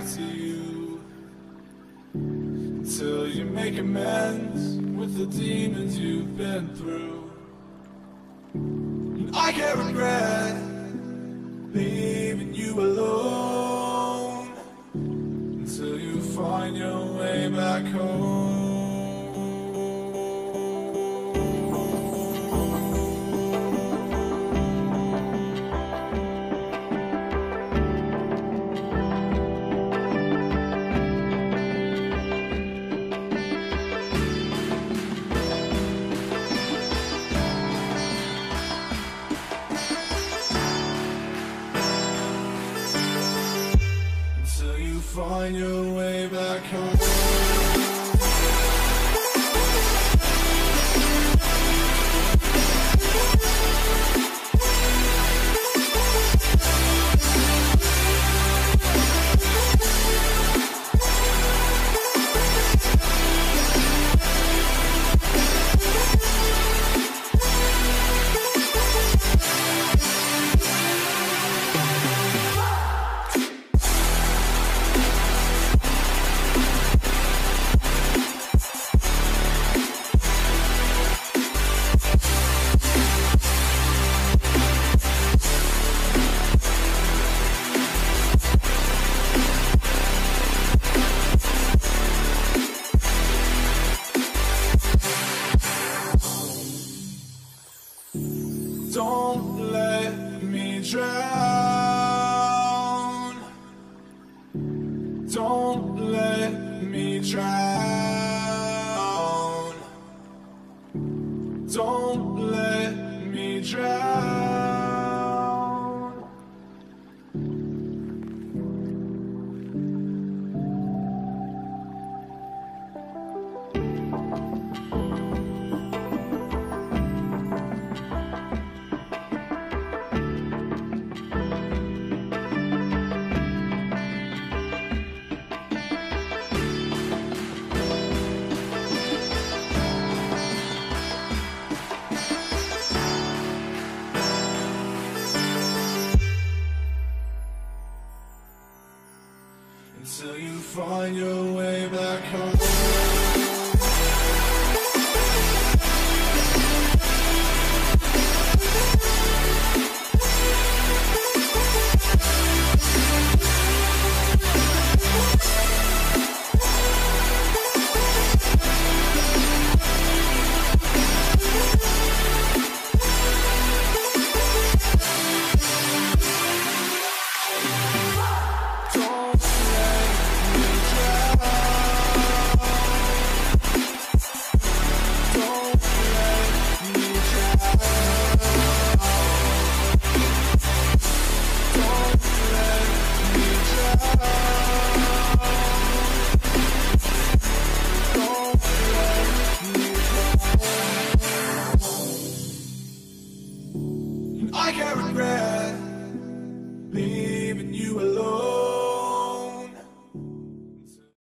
to you until you make amends with the demons you've been through. And I can't regret leaving you alone way back